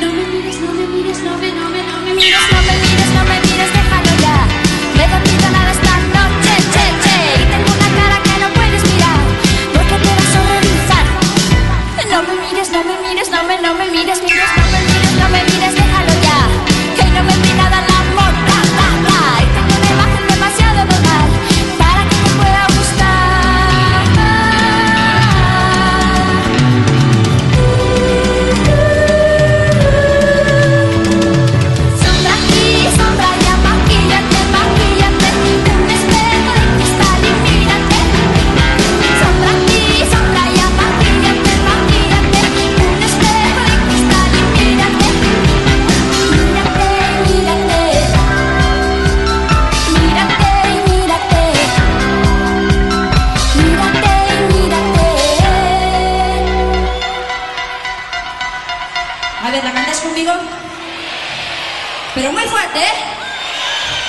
No me mires, no me mires, no me, no me, no me mires, no me mires, no me mires. A ver, ¿la cantas conmigo? Pero muy fuerte, ¿eh?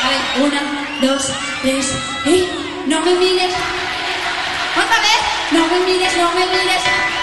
A ver, una, dos, tres, y no me mires. Otra vez, no me mires, no me mires.